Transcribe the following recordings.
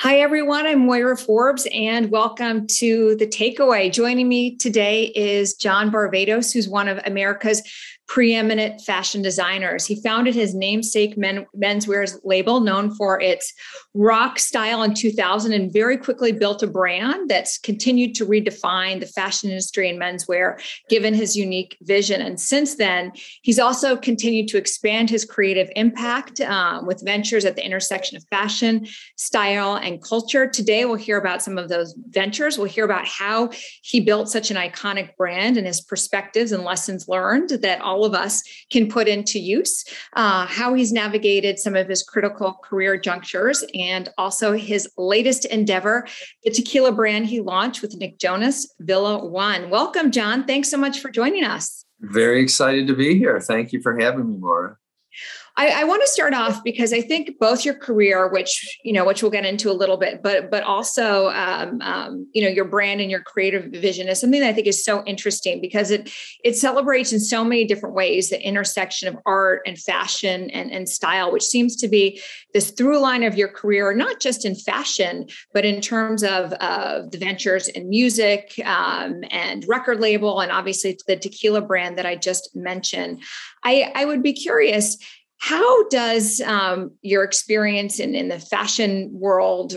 Hi, everyone. I'm Moira Forbes, and welcome to The Takeaway. Joining me today is John Varvatos, who's one of America's preeminent fashion designers. He founded his namesake men, menswear label, known for its rock style in 2000, and very quickly built a brand that's continued to redefine the fashion industry and menswear, given his unique vision. And since then, he's also continued to expand his creative impact um, with ventures at the intersection of fashion, style, and culture. Today, we'll hear about some of those ventures. We'll hear about how he built such an iconic brand and his perspectives and lessons learned that all all of us can put into use, uh, how he's navigated some of his critical career junctures, and also his latest endeavor, the tequila brand he launched with Nick Jonas, Villa One. Welcome, John. Thanks so much for joining us. Very excited to be here. Thank you for having me, Moira. I, I want to start off because I think both your career, which you know, which we'll get into a little bit, but but also um, um, you know your brand and your creative vision is something that I think is so interesting because it it celebrates in so many different ways the intersection of art and fashion and, and style, which seems to be this through line of your career, not just in fashion, but in terms of uh, the ventures in music um, and record label, and obviously the tequila brand that I just mentioned. I, I would be curious how does um, your experience in, in the fashion world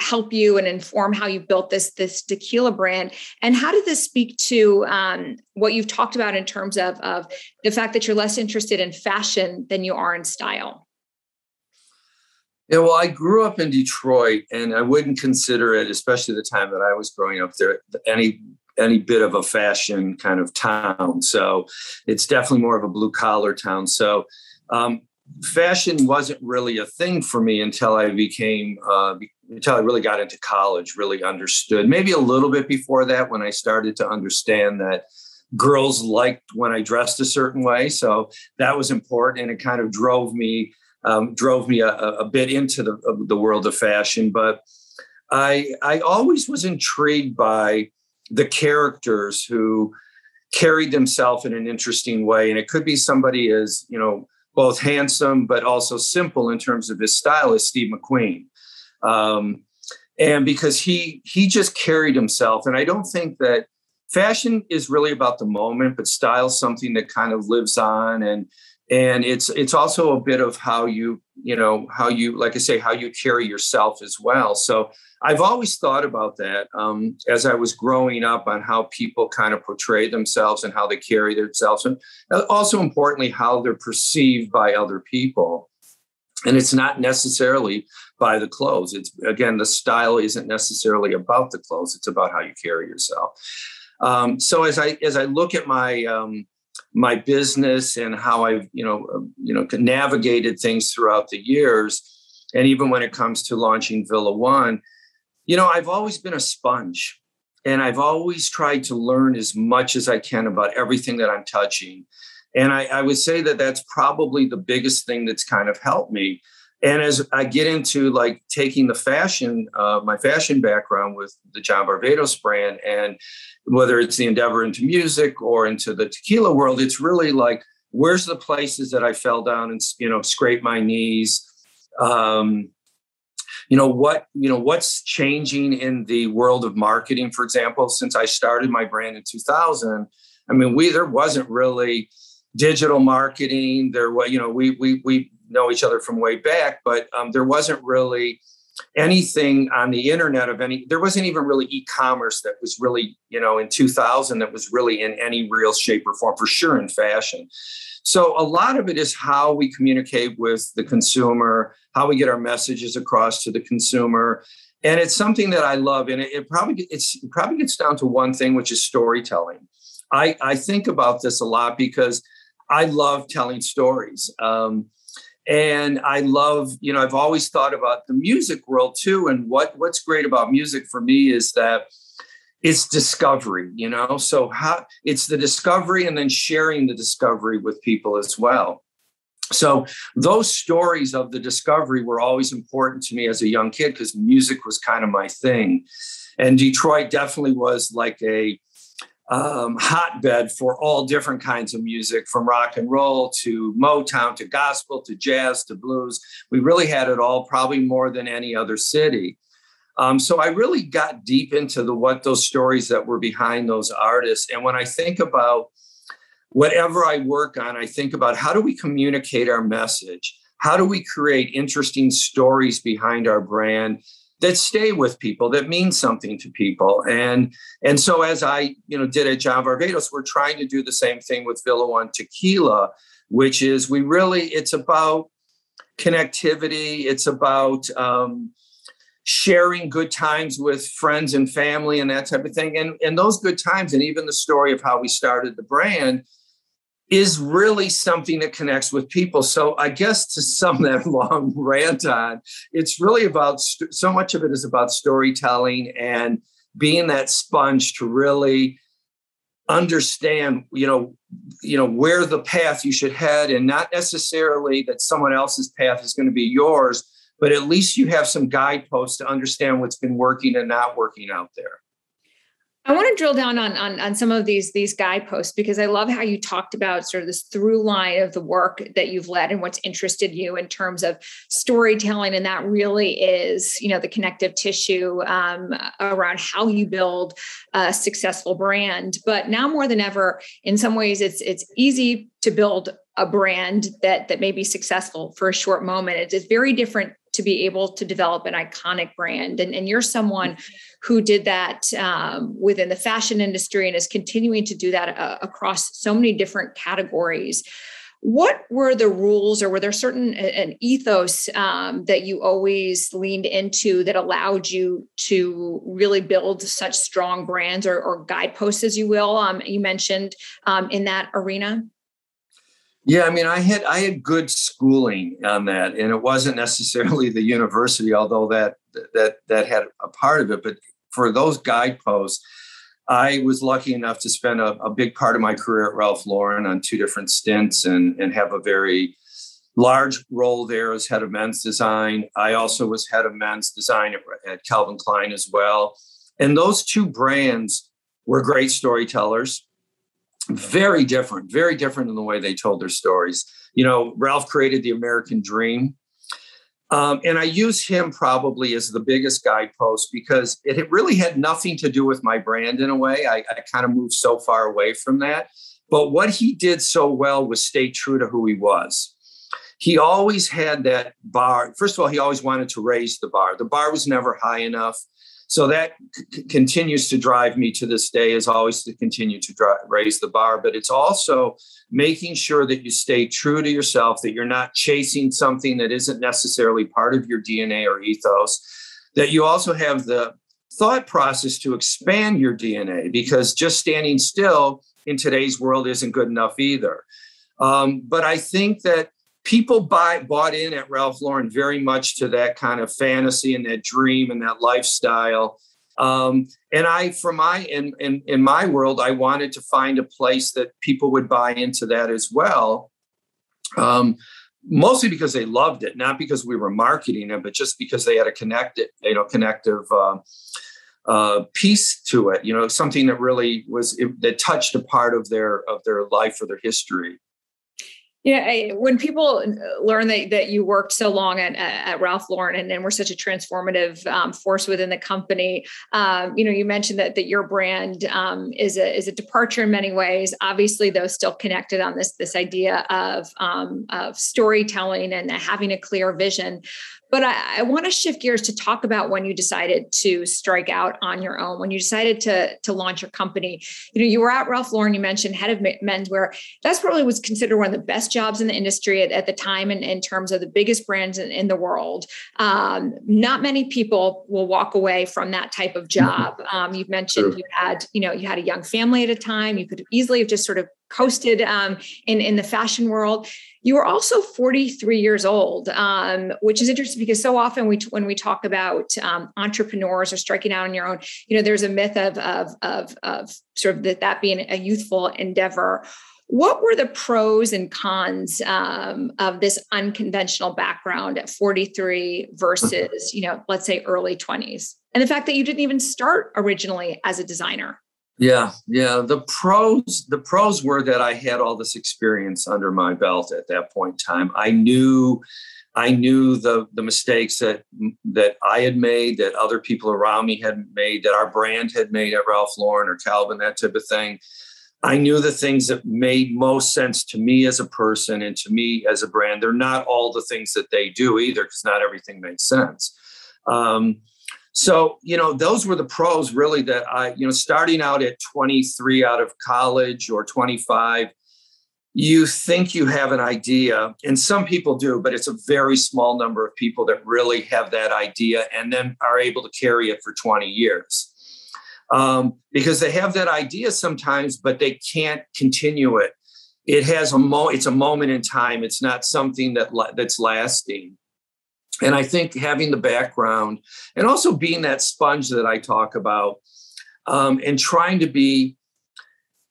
help you and inform how you built this this tequila brand? And how did this speak to um, what you've talked about in terms of, of the fact that you're less interested in fashion than you are in style? Yeah well i grew up in detroit and i wouldn't consider it especially the time that i was growing up there any any bit of a fashion kind of town. So it's definitely more of a blue collar town. So um, fashion wasn't really a thing for me until I became uh, until I really got into college. Really understood. Maybe a little bit before that when I started to understand that girls liked when I dressed a certain way. So that was important, and it kind of drove me um, drove me a, a, bit into the the world of fashion. But I I always was intrigued by the characters who carried themselves in an interesting way, and it could be somebody as you know both handsome but also simple in terms of his style is Steve McQueen. Um, and because he he just carried himself, and I don't think that fashion is really about the moment, but style something that kind of lives on and and it's it's also a bit of how you you know how you like i say how you carry yourself as well so i've always thought about that um, as i was growing up on how people kind of portray themselves and how they carry themselves and uh, also importantly how they're perceived by other people. And it's not necessarily by the clothes. It's again the style isn't necessarily about the clothes. It's about how you carry yourself. Um, so as i as i look at my um, my business and how I've you know uh, you know navigated things throughout the years, and even when it comes to launching Villa One, you know I've always been a sponge, and I've always tried to learn as much as I can about everything that I'm touching, and I, I would say that that's probably the biggest thing that's kind of helped me. And as I get into like taking the fashion, uh, my fashion background with the John Varvatos brand, and whether it's the endeavor into music or into the tequila world, it's really like where's the places that I fell down and you know scrape my knees. Um, you know what you know what's changing in the world of marketing for example since i started my brand in 2000 i mean we there wasn't really digital marketing. There was you know we we we know each other from way back, but um, there wasn't really anything on the internet of any there wasn't even really e-commerce that was really you know in 2000 that was really in any real shape or form for sure in fashion. So a lot of it is how we communicate with the consumer how we get our messages across to the consumer. And it's something that i love and it, it probably it's it probably gets down to one thing which is storytelling. I i think about this a lot because i love telling stories. Um, and i love you know i've always thought about the music world too. And what what's great about music for me is that it's discovery you know? So how it's the discovery and then sharing the discovery with people as well. So those stories of the discovery were always important to me as a young kid because music was kind of my thing. And detroit definitely was like a um, hotbed for all different kinds of music from rock and roll to Motown to gospel to jazz to blues. We really had it all, probably more than any other city. Um, so I really got deep into the what those stories that were behind those artists. And when I think about whatever I work on, I think about how do we communicate our message? How do we create interesting stories behind our brand that stay with people, that mean something to people? And and so as I you know did at John Varvatos, we're trying to do the same thing with Villa One Tequila, which is we really it's about connectivity. It's about um, sharing good times with friends and family and that type of thing. And, and those good times, and even the story of how we started the brand, is really something that connects with people. So I guess to sum that long rant on, it's really about so much of it is about storytelling and being that sponge to really understand you know you know where the path you should head and not necessarily that someone else's path is going to be yours but at least you have some guideposts to understand what's been working and not working out there. I want to drill down on, on, on some of these these guideposts because I love how you talked about sort of this through line of the work that you've led and what's interested you in terms of storytelling, and that really is you know the connective tissue um, around how you build a successful brand. But now more than ever, in some ways, it's it's easy to build a brand that that may be successful for a short moment. It's, it's very different to be able to develop an iconic brand. And, and you're someone who did that um, within the fashion industry and is continuing to do that uh, across so many different categories. What were the rules, or were there certain an ethos um, that you always leaned into that allowed you to really build such strong brands or, or guideposts, as you will? Um, you mentioned um, in that arena. Yeah, I mean, I had I had good schooling on that, and it wasn't necessarily the university, although that that that had a part of it. But for those guideposts, I was lucky enough to spend a, a big part of my career at Ralph Lauren on two different stints, and and have a very large role there as head of men's design. I also was head of men's design at, at Calvin Klein as well, and those two brands were great storytellers very different, very different in the way they told their stories. You know, Ralph created the American Dream. Um, and I use him probably as the biggest guidepost because it really had nothing to do with my brand in a way. I, I kind of moved so far away from that. But what he did so well was stay true to who he was. He always had that bar. First of all, he always wanted to raise the bar. The bar was never high enough. So that c- continues to drive me to this day, is always to continue to drive, raise the bar. But it's also making sure that you stay true to yourself, that you're not chasing something that isn't necessarily part of your DNA or ethos, that you also have the thought process to expand your DNA, because just standing still in today's world isn't good enough either. Um, but I think that people buy, bought in at Ralph Lauren very much to that kind of fantasy and that dream and that lifestyle. Um, and I, from my in, in in my world, I wanted to find a place that people would buy into that as well. Um, mostly because they loved it, not because we were marketing it, but just because they had a connected, you know, connective uh, uh, piece to it. You know, something that really was that touched a part of their of their life or their history. Yeah, when people learn that, that you worked so long at, at Ralph Lauren and, and were such a transformative um, force within the company, um, you know, you mentioned that that your brand um, is a is a departure in many ways. Obviously, though, still connected on this this idea of um, of storytelling and having a clear vision. But I, I want to shift gears to talk about when you decided to strike out on your own, when you decided to, to launch your company. You know, you were at Ralph Lauren, you mentioned head of menswear. That's probably was considered one of the best jobs in the industry at, at the time in, in terms of the biggest brands in, in the world. Um, not many people will walk away from that type of job. Um, you've mentioned you had, you know, you had a young family at a time. You could easily have just sort of coasted um, in, in the fashion world. You were also 43 years old, um, which is interesting because so often we, when we talk about um, entrepreneurs or striking out on your own, you know, there's a myth of, of, of, of sort of that, that being a youthful endeavor. What were the pros and cons um, of this unconventional background at 43 versus, you know, let's say early 20s? And the fact that you didn't even start originally as a designer. Yeah, yeah. The pros, the pros were that I had all this experience under my belt at that point in time. I knew I knew the the mistakes that that I had made, that other people around me had made, that our brand had made at Ralph Lauren or Calvin, that type of thing. I knew the things that made most sense to me as a person and to me as a brand. They're not all the things that they do either, because not everything makes sense. Um, so, you know, those were the pros really that I, you know, starting out at 23 out of college or 25, you think you have an idea, and some people do, but it's a very small number of people that really have that idea and then are able to carry it for 20 years. Um, because they have that idea sometimes, but they can't continue it. It has a mo. It's a moment in time. It's not something that that's lasting. And I think having the background and also being that sponge that I talk about, um, and trying to be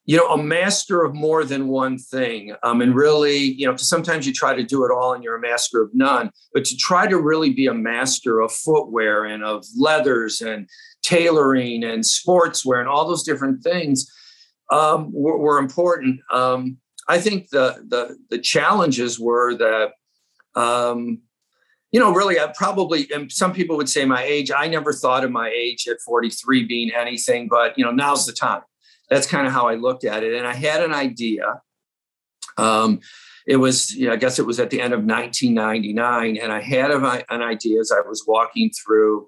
you know, a master of more than one thing. Um, and really, you know, sometimes you try to do it all and you're a master of none, but to try to really be a master of footwear and of leathers and tailoring and sportswear and all those different things um, were, were, important. Um, I think the, the, the challenges were that, um, you know, really, I probably, and some people would say my age, I never thought of my age at 43 being anything, but, you know, now's the time that's kind of how I looked at it. And I had an idea. Um, it was, you know, I guess it was at the end of 1999, and I had an idea as I was walking through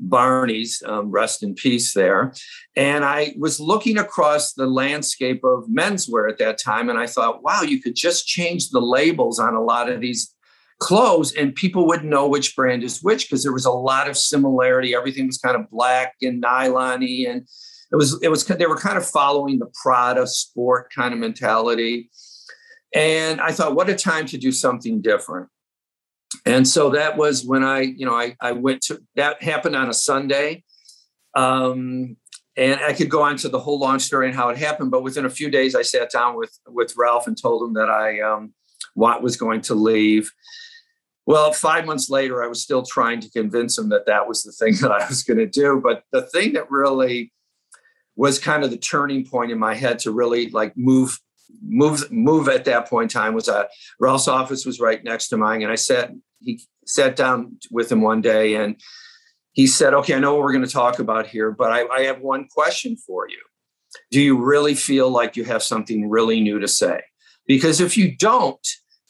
Barney's, um, rest in peace there. And I was looking across the landscape of menswear at that time, and I thought, wow, you could just change the labels on a lot of these clothes, and people wouldn't know which brand is which because there was a lot of similarity. Everything was kind of black and nylony and it was it was they were kind of following the Prada sport kind of mentality. And I thought, what a time to do something different. And so that was when I, you know, I, I went to that happened on a Sunday. Um, and I could go on to the whole long story and how it happened. But within a few days, I sat down with with Ralph and told him that I um, Watt was going to leave. Well, five months later, I was still trying to convince him that that was the thing that I was going to do. But the thing that really was kind of the turning point in my head to really like move move move at that point in time was uh Ralph's office was right next to mine and I sat he sat down with him one day and he said okay I know what we're going to talk about here but I, I have one question for you do you really feel like you have something really new to say because if you don't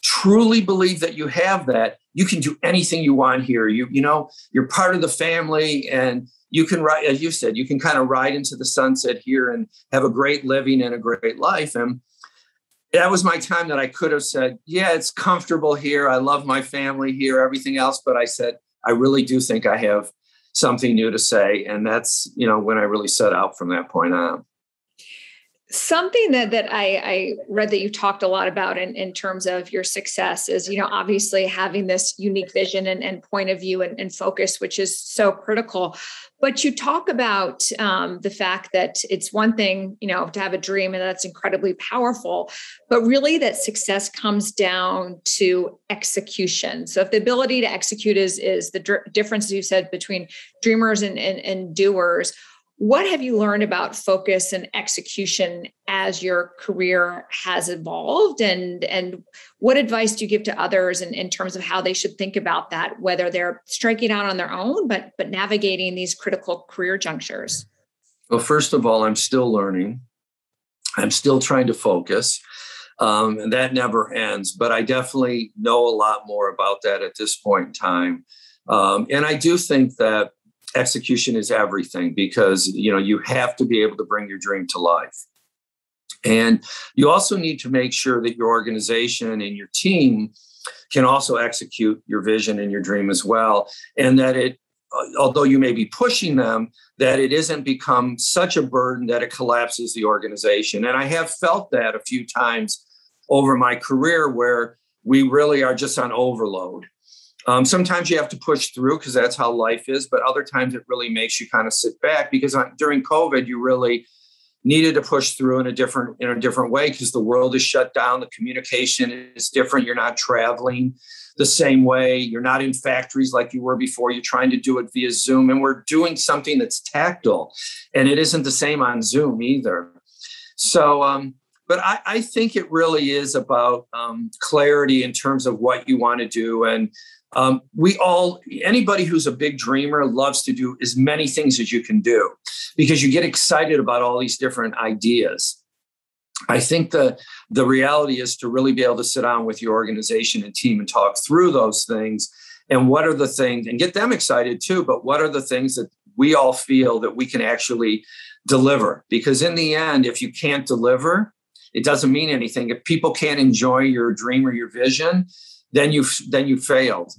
truly believe that you have that you can do anything you want here you you know you're part of the family and you can ride, as you said, you can kind of ride into the sunset here and have a great living and a great life. And that was my time that I could have said, yeah, it's comfortable here. I love my family here, everything else. But I said, I really do think I have something new to say. And that's, you know, when I really set out from that point on something that that I, I read that you talked a lot about in, in terms of your success is you know obviously having this unique vision and, and point of view and, and, focus which is so critical. But you talk about um, the fact that it's one thing you know to have a dream and that's incredibly powerful but really that success comes down to execution. So if the ability to execute is is the difference you said between dreamers and, and, and doers what have you learned about focus and execution as your career has evolved? And, and what advice do you give to others in, in terms of how they should think about that, whether they're striking out on their own, but, but navigating these critical career junctures? Well, first of all, I'm still learning. I'm still trying to focus. Um, and that never ends. But I definitely know a lot more about that at this point in time. Um, and I do think that execution is everything because you know you have to be able to bring your dream to life. And you also need to make sure that your organization and your team can also execute your vision and your dream as well and that it uh, although you may be pushing them that it isn't become such a burden that it collapses the organization. And i have felt that a few times over my career where we really are just on overload um, sometimes you have to push through because that's how life is, but other times it really makes you kind of sit back because during COVID, you really needed to push through in a different in a different way because the world is shut down, the communication is different. You're not traveling the same way. You're not in factories like you were before. You're trying to do it via Zoom, and we're doing something that's tactile, and it isn't the same on Zoom either. So um, but I, I, think it really is about um, clarity in terms of what you want to do. And um, we all, anybody who's a big dreamer loves to do as many things as you can do because you get excited about all these different ideas. I think the the reality is to really be able to sit down with your organization and team and talk through those things and what are the things and get them excited too but what are the things that we all feel that we can actually deliver because in the end if you can't deliver it doesn't mean anything. If people can't enjoy your dream or your vision then you've then you failed.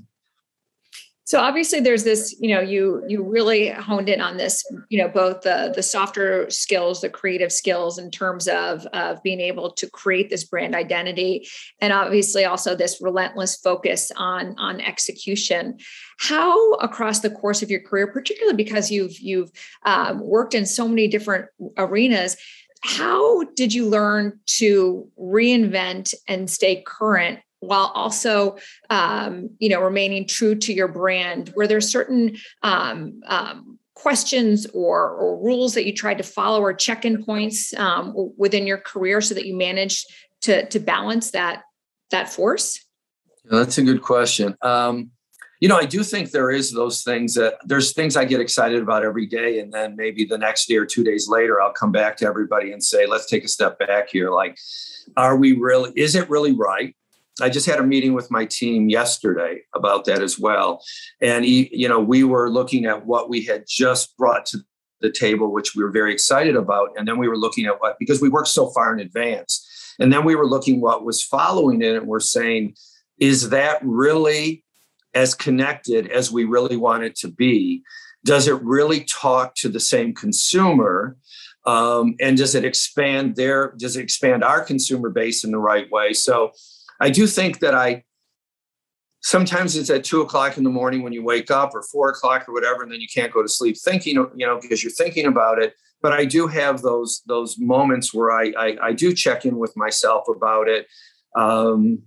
So obviously there's this you know you you really honed in on this you know both the the softer skills the creative skills in terms of of being able to create this brand identity and obviously also this relentless focus on on execution. How across the course of your career particularly because you've you've um, worked in so many different arenas how did you learn to reinvent and stay current while also um, you know remaining true to your brand? Were there certain um, um, questions or, or, rules that you tried to follow or check-in points um, within your career so that you managed to, to balance that that force? That's a good question. Um, you know i do think there is those things that there's things i get excited about every day and then maybe the next day or two days later i'll come back to everybody and say let's take a step back here like are we really is it really right I just had a meeting with my team yesterday about that as well. And, you know, we were looking at what we had just brought to the table, which we were very excited about. And then we were looking at what, because we worked so far in advance. And then we were looking what was following it and we're saying, is that really as connected as we really want it to be? Does it really talk to the same consumer? Um, and does it expand their, does it expand our consumer base in the right way? So I do think that I sometimes it's at two o'clock in the morning when you wake up or four o'clock or whatever, and then you can't go to sleep thinking, you know, because you're thinking about it. But I do have those those moments where I I, I do check in with myself about it, um,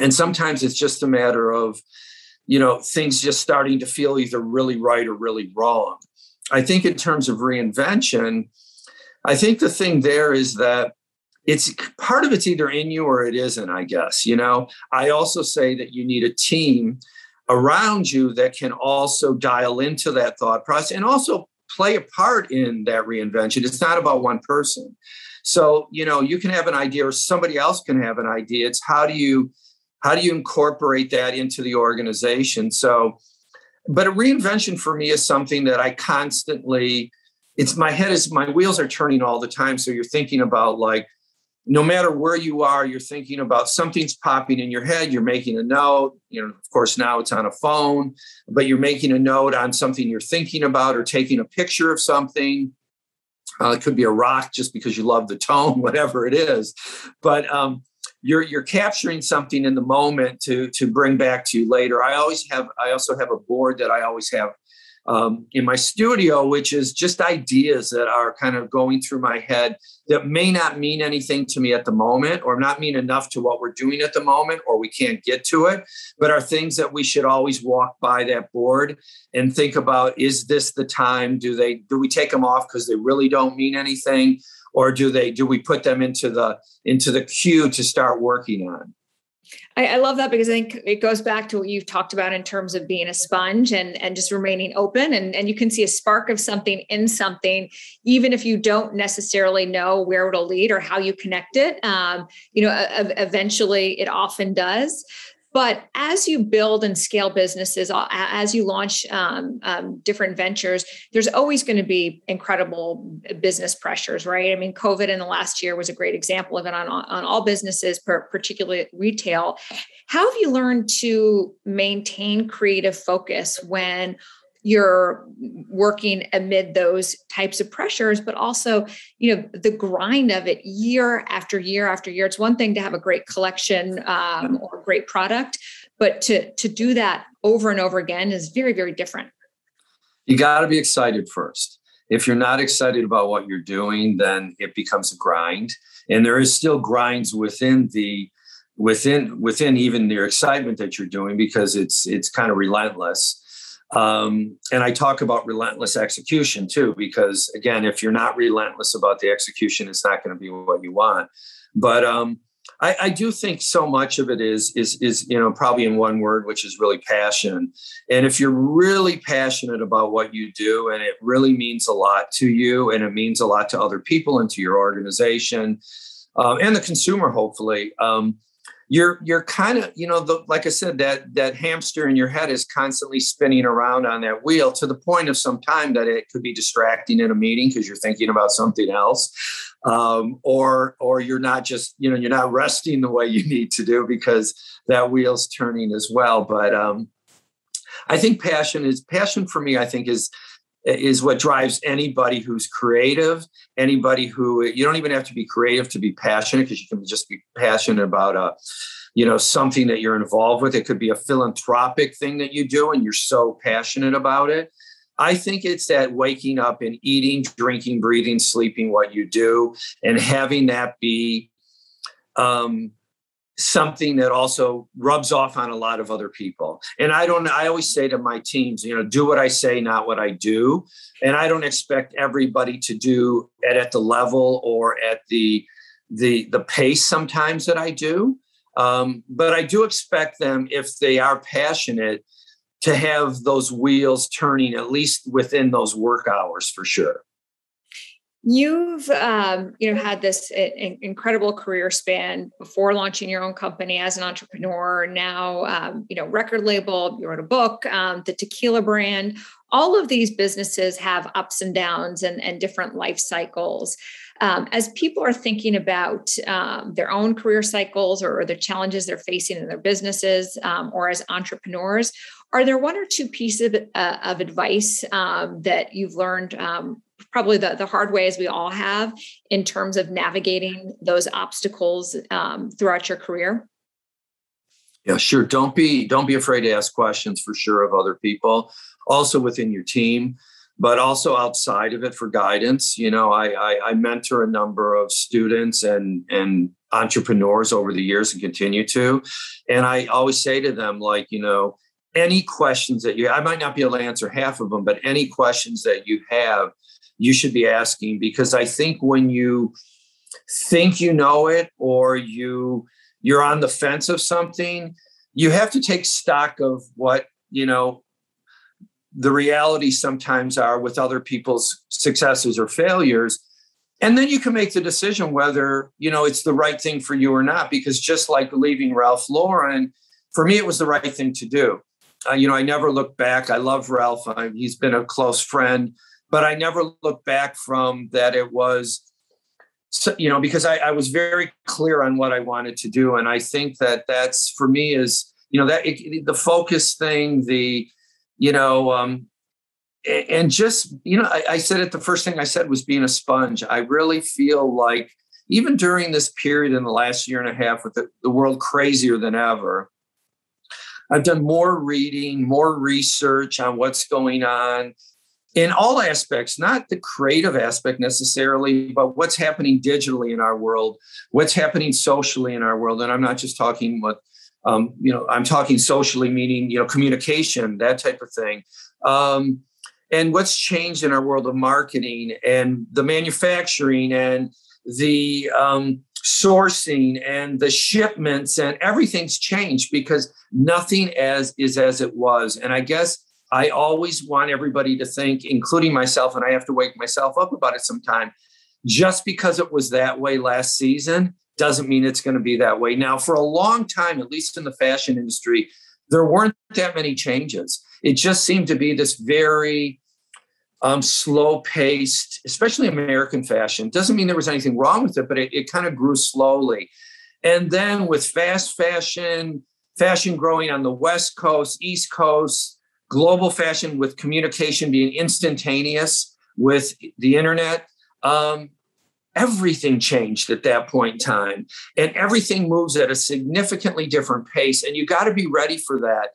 and sometimes it's just a matter of you know things just starting to feel either really right or really wrong. I think in terms of reinvention, I think the thing there is that it's part of it's either in you or it isn't i guess you know? I also say that you need a team around you that can also dial into that thought process and also play a part in that reinvention. It's not about one person. So you know you can have an idea or somebody else can have an idea. It's how do you how do you incorporate that into the organization so but a reinvention for me is something that i constantly it's my head is my wheels are turning all the time so you're thinking about like no matter where you are, you're thinking about something's popping in your head. You're making a note. You know, of course, now it's on a phone, but you're making a note on something you're thinking about or taking a picture of something. Uh, it could be a rock just because you love the tone, whatever it is. But um, you're you're capturing something in the moment to to bring back to you later. I always have. I also have a board that I always have um, in my studio, which is just ideas that are kind of going through my head that may not mean anything to me at the moment or not mean enough to what we're doing at the moment or we can't get to it, but are things that we should always walk by that board and think about is this the time? Do they do we take them off because they really don't mean anything? Or do they do we put them into the into the queue to start working on? I, I, love that because I think it goes back to what you've talked about in terms of being a sponge and and just remaining open and and you can see a spark of something in something even if you don't necessarily know where it'll lead or how you connect it. Um, you know, eventually it often does. But as you build and scale businesses, as you launch um, um, different ventures, there's always going to be incredible business pressures, right? I mean, COVID in the last year was a great example of it on, on all businesses, particularly retail. How have you learned to maintain creative focus when you're working amid those types of pressures but also you know the grind of it year after year after year. It's one thing to have a great collection um, or a great product but to to do that over and over again is very very different. You got to be excited first. If you're not excited about what you're doing then it becomes a grind. And there is still grinds within the within within even your excitement that you're doing because it's it's kind of relentless um, and I talk about relentless execution too, because again, if you're not relentless about the execution, it's not going to be what you want. But um, I, I, do think so much of it is is is you know probably in one word, which is really passion. And if you're really passionate about what you do, and it really means a lot to you, and it means a lot to other people and to your organization, um, and the consumer, hopefully. Um, you're you're kind of you know the, like i said that that hamster in your head is constantly spinning around on that wheel to the point of some time that it could be distracting in a meeting because you're thinking about something else. Um, or or you're not just you know you're not resting the way you need to do because that wheel's turning as well. But um, i think passion is passion for me i think is is what drives anybody who's creative anybody who you don't even have to be creative to be passionate because you can just be passionate about a you know something that you're involved with. It could be a philanthropic thing that you do and you're so passionate about it. I think it's that waking up and eating drinking breathing sleeping what you do and having that be um, something that also rubs off on a lot of other people. And I don't, I always say to my teams, you know, do what I say, not what I do. And I don't expect everybody to do it at the level or at the, the, the pace sometimes that I do. Um, but I do expect them, if they are passionate, to have those wheels turning at least within those work hours for sure. You've um, you know had this incredible career span before launching your own company as an entrepreneur. Now um, you know record label. You wrote a book, um, the tequila brand. All of these businesses have ups and downs and, and different life cycles. Um, as people are thinking about um, their own career cycles or, the challenges they're facing in their businesses um, or as entrepreneurs, are there one or two pieces of, uh, of advice um, that you've learned um, probably the, the hard way as we all have in terms of navigating those obstacles um, throughout your career? Yeah, sure. Don't be don't be afraid to ask questions for sure of other people, also within your team, but also outside of it for guidance. You know, I I, I mentor a number of students and and entrepreneurs over the years and continue to, and I always say to them like, you know, any questions that you I might not be able to answer half of them, but any questions that you have, you should be asking because I think when you think you know it or you you're on the fence of something, you have to take stock of what, you know, the reality sometimes are with other people's successes or failures. And then you can make the decision whether you know it's the right thing for you or not because just like leaving ralph lauren for me it was the right thing to do. Uh, you know i never look back. I love ralph. I, he's been a close friend but I never looked back from that. It was, you know, because I, I, was very clear on what I wanted to do, and I think that that's for me is, you know, that it, the focus thing, the, you know, um, and just you know, I, I said it. The first thing I said was being a sponge. I really feel like even during this period in the last year and a half, with the, the world crazier than ever. I've done more reading, more research on what's going on in all aspects, not the creative aspect necessarily, but what's happening digitally in our world, what's happening socially in our world. And I'm not just talking what, um, you know, I'm talking socially, meaning, you know, communication, that type of thing. Um, and what's changed in our world of marketing and the manufacturing and the um, sourcing and the shipments and everything's changed because nothing as is as it was. And I guess I always want everybody to think, including myself, and I have to wake myself up about it sometime. Just because it was that way last season doesn't mean it's going to be that way. Now, for a long time, at least in the fashion industry, there weren't that many changes. It just seemed to be this very um, slow paced, especially American fashion. Doesn't mean there was anything wrong with it, but it, it kind of grew slowly. And then with fast fashion, fashion growing on the West Coast, East Coast, global fashion with communication being instantaneous with the internet. Um, everything changed at that point in time, and everything moves at a significantly different pace. And you got to be ready for that,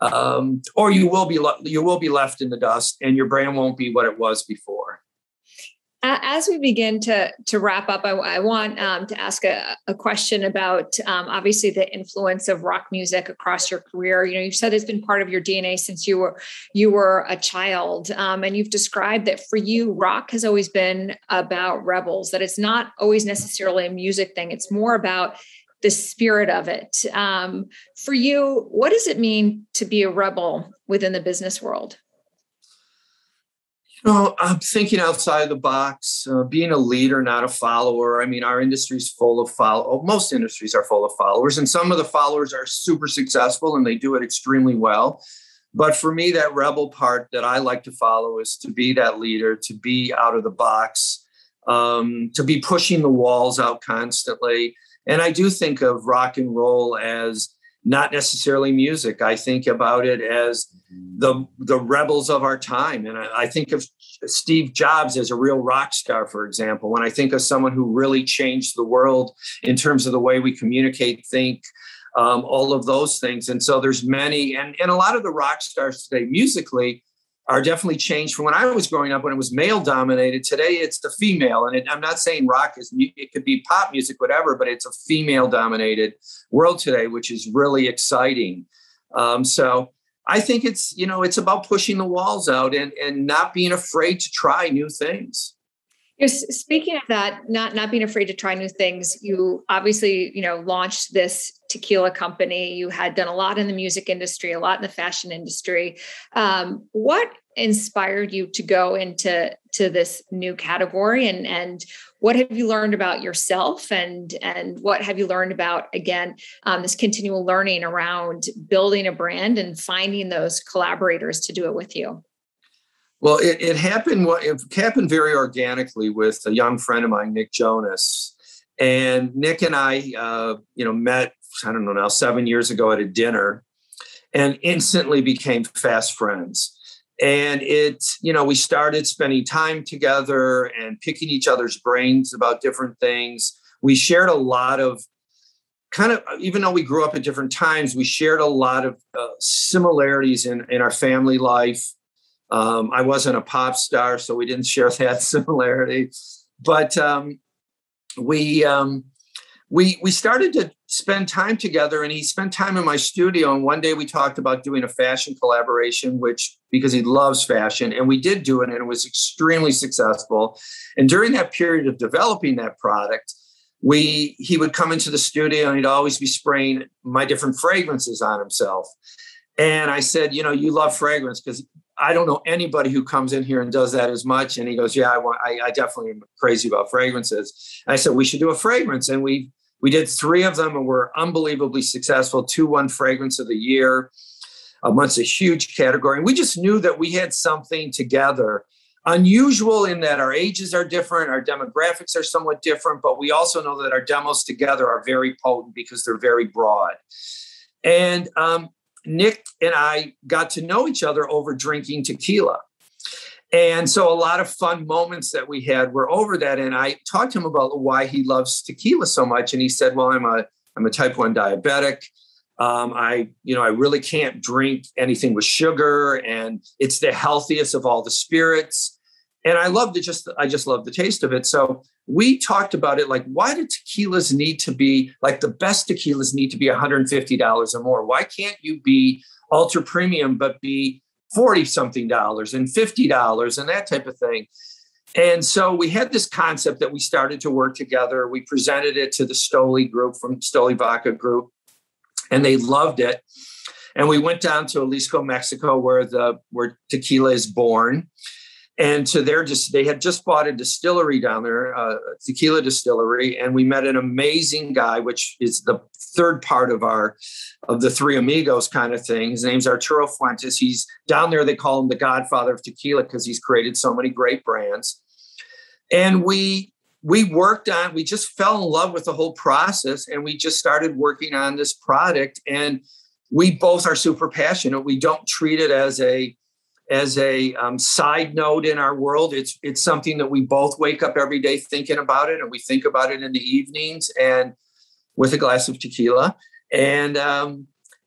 um, or you will be you will be left in the dust, and your brand won't be what it was before. As we begin to to wrap up, I, I want um, to ask a, a question about um, obviously the influence of rock music across your career. You know, you said it's been part of your DNA since you were you were a child, um, and you've described that for you, rock has always been about rebels. That it's not always necessarily a music thing; it's more about the spirit of it. Um, for you, what does it mean to be a rebel within the business world? You know, I'm thinking outside the box, uh, being a leader, not a follower. I mean, our industry's full of follow. Oh, most industries are full of followers, and some of the followers are super successful and they do it extremely well. But for me, that rebel part that I like to follow is to be that leader, to be out of the box, um, to be pushing the walls out constantly. And I do think of rock and roll as not necessarily music. I think about it as the the rebels of our time, and I, I, think of Steve Jobs as a real rock star, for example. When I think of someone who really changed the world in terms of the way we communicate, think, um, all of those things. And so there's many, and and a lot of the rock stars today, musically, are definitely changed from when I was growing up when it was male dominated. Today it's the female, and it, I'm not saying rock is it could be pop music, whatever, but it's a female dominated world today, which is really exciting. Um, so I think it's you know it's about pushing the walls out and and not being afraid to try new things. Yes, speaking of that, not not being afraid to try new things, you obviously you know launched this tequila company. You had done a lot in the music industry, a lot in the fashion industry. Um, what inspired you to go into to this new category, and and what have you learned about yourself, and and what have you learned about again um, this continual learning around building a brand and finding those collaborators to do it with you? Well, it, it happened. It happened very organically with a young friend of mine, Nick Jonas, and Nick and I, uh, you know, met. I don't know now, seven years ago at a dinner, and instantly became fast friends. And it, you know, we started spending time together and picking each other's brains about different things. We shared a lot of kind of even though we grew up at different times we shared a lot of uh, similarities in, in our family life um, I wasn't a pop star, so we didn't share that similarity. But um, we um, we we started to spend time together, and he spent time in my studio. And one day we talked about doing a fashion collaboration, which because he loves fashion, and we did do it, and it was extremely successful. And during that period of developing that product, we he would come into the studio and he'd always be spraying my different fragrances on himself. And I said, you know, you love fragrance because I don't know anybody who comes in here and does that as much. And he goes, yeah, I want, I, I definitely am crazy about fragrances. And I said, we should do a fragrance. And we, we did three of them and we're unbelievably successful. Two won fragrance of the year. Amongst a huge category. And we just knew that we had something together unusual in that our ages are different, our demographics are somewhat different, but we also know that our demos together are very potent because they're very broad. And um, Nick and I got to know each other over drinking tequila. And so a lot of fun moments that we had were over that. And I talked to him about why he loves tequila so much. And he said, Well, I'm a I'm a type one diabetic. Um, I, you know, I really can't drink anything with sugar, and it's the healthiest of all the spirits and I love the just I just love the taste of it. So we talked about it like why do tequilas need to be like the best tequilas need to be $150 or more? Why can't you be ultra premium but be 40 something dollars and $50 and that type of thing? And so we had this concept that we started to work together. We presented it to the Stoli group from Stoli Vodka Group, and they loved it. And we went down to Jalisco, Mexico, where the where tequila is born and so they're just they had just bought a distillery down there uh, tequila distillery and we met an amazing guy which is the third part of our of the three amigos kind of thing. His name's arturo fuentes. He's down there they call him the godfather of tequila because he's created so many great brands. And we we worked on we just fell in love with the whole process and we just started working on this product and we both are super passionate. We don't treat it as a as a um, side note in our world. It's it's something that we both wake up every day thinking about it, and we think about it in the evenings and with a glass of tequila. And um,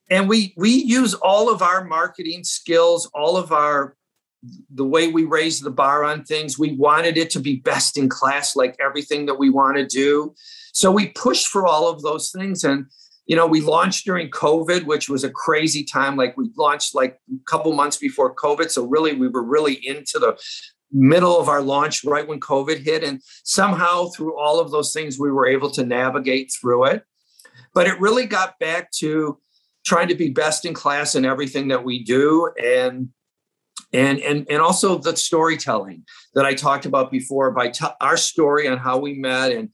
and we we use all of our marketing skills, all of our the way we raise the bar on things. We wanted it to be best in class, like everything that we want to do. So we push for all of those things. And, you know, we launched during COVID, which was a crazy time. Like we launched like a couple months before COVID. So really, we were really into the middle of our launch right when COVID hit. And somehow through all of those things, we were able to navigate through it. But it really got back to trying to be best in class in everything that we do. And and and and also the storytelling that I talked about before by t- our story on how we met and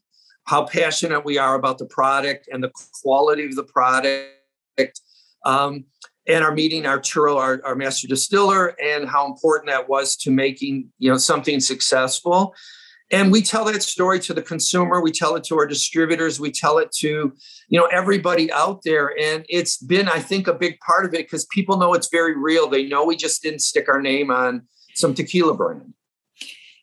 how passionate we are about the product and the quality of the product. Um, and our meeting Arturo, our, our master distiller, and how important that was to making you know something successful. And we tell that story to the consumer. We tell it to our distributors. We tell it to you know everybody out there. And it's been, I think, a big part of it because people know it's very real. They know we just didn't stick our name on some tequila brand.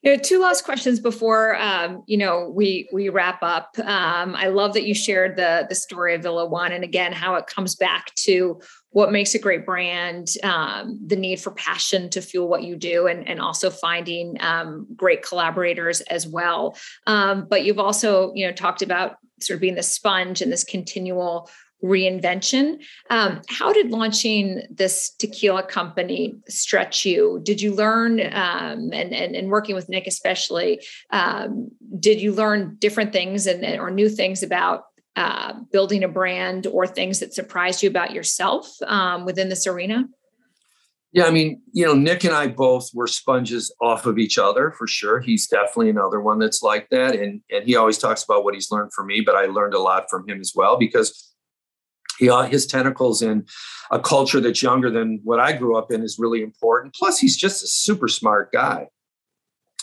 You know, two last questions before um, you know we we wrap up. Um, I love that you shared the the story of Villa One, and again how it comes back to what makes a great brand, um, the need for passion to fuel what you do, and and also finding um, great collaborators as well. Um, but you've also you know talked about sort of being the sponge and this continual reinvention. Um, how did launching this tequila company stretch you? Did you learn, um, and, and, and working with Nick especially, um, did you learn different things and or new things about uh, building a brand or things that surprised you about yourself um, within this arena? Yeah, I mean, you know, Nick and I both were sponges off of each other for sure. He's definitely another one that's like that, and and he always talks about what he's learned from me, but I learned a lot from him as well because he, his tentacles in a culture that's younger than what I grew up in is really important. Plus, he's just a super smart guy.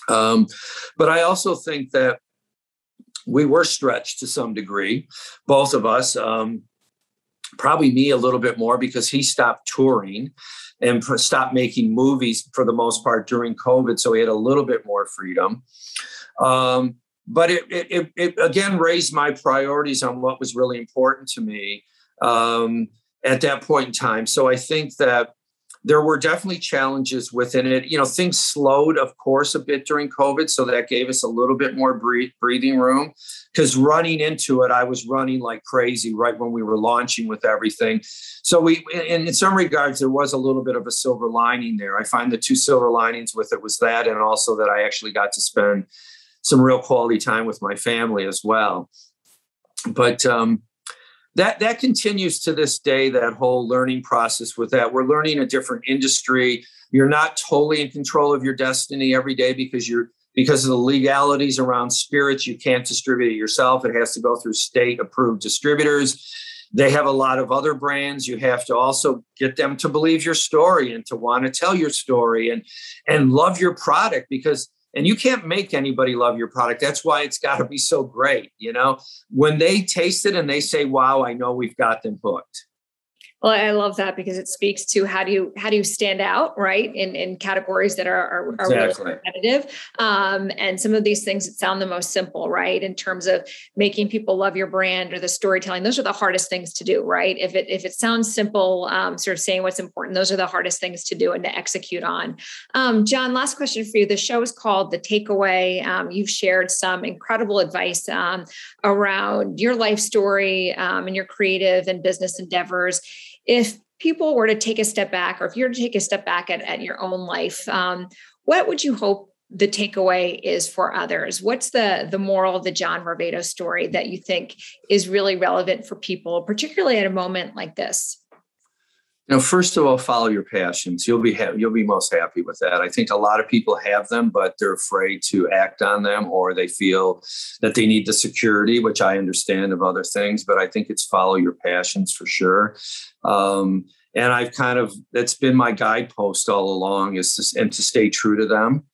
Um, but I also think that we were stretched to some degree, both of us. Um, probably me a little bit more because he stopped touring and stopped making movies for the most part during COVID. So he had a little bit more freedom. Um, but it, it, it, again raised my priorities on what was really important to me um, at that point in time. So I think that there were definitely challenges within it. You know, things slowed, of course, a bit during COVID. So that gave us a little bit more breathing room. Because running into it, I was running like crazy right when we were launching with everything. So we, in, in some regards, there was a little bit of a silver lining there. I find the two silver linings with it was that, and also that I actually got to spend some real quality time with my family as well. But um, that that continues to this day that whole learning process with that. We're learning a different industry. You're not totally in control of your destiny every day because you're because of the legalities around spirits you can't distribute it yourself. It has to go through state approved distributors. They have a lot of other brands. You have to also get them to believe your story and to want to tell your story and and love your product because and you can't make anybody love your product. That's why it's got to be so great you know? When they taste it and they say wow i know we've got them hooked well, I love that because it speaks to how do you how do you stand out, right? In in categories that are are, are exactly. really competitive, um, and some of these things that sound the most simple, right? In terms of making people love your brand or the storytelling, those are the hardest things to do, right? If it if it sounds simple, um, sort of saying what's important, those are the hardest things to do and to execute on. Um, John, last question for you. The show is called The Takeaway. Um, you've shared some incredible advice um, around your life story um, and your creative and business endeavors if people were to take a step back, or if you're to take a step back at, at your own life, um, what would you hope the takeaway is for others? What's the the moral of the John Varvatos story that you think is really relevant for people, particularly at a moment like this? You know, first of all, follow your passions. You'll be ha- you'll be most happy with that. I think a lot of people have them, but they're afraid to act on them, or they feel that they need the security, which I understand of other things. But I think it's follow your passions for sure. Um, and I've kind of that's been my guidepost all along is to and to stay true to them.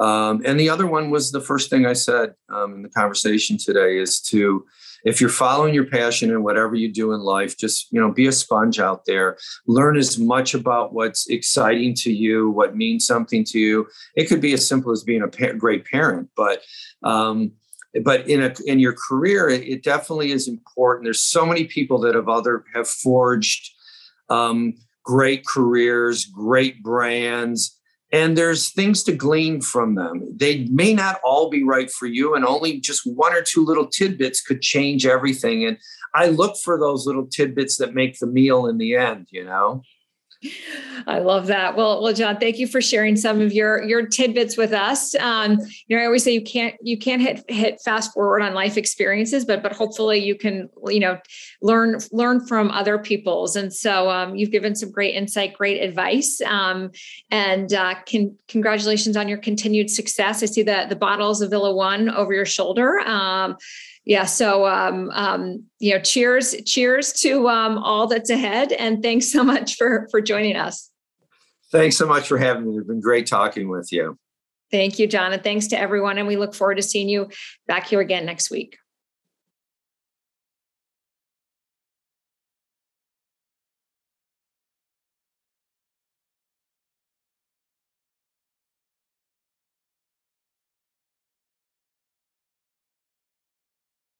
Um, and the other one was the first thing I said um, in the conversation today is to if you're following your passion in whatever you do in life just you know be a sponge out there. Learn as much about what's exciting to you what means something to you. It could be as simple as being a pa- great parent but um, but in a in your career it, it, definitely is important. There's so many people that have other have forged um, great careers great brands and there's things to glean from them. They may not all be right for you, and only just one or two little tidbits could change everything. And I look for those little tidbits that make the meal in the end, you know? I love that. Well, well, John, thank you for sharing some of your your tidbits with us. Um, you know, I always say you can't you can't hit hit fast forward on life experiences, but but hopefully you can you know learn learn from other people's. And so um, you've given some great insight, great advice, um, and uh, can, congratulations on your continued success. I see the the bottles of Villa One over your shoulder. Um, yeah so um, um, you know cheers cheers to um, all that's ahead and thanks so much for for joining us. Thanks so much for having me. It's been great talking with you. Thank you john and thanks to everyone and we look forward to seeing you back here again next week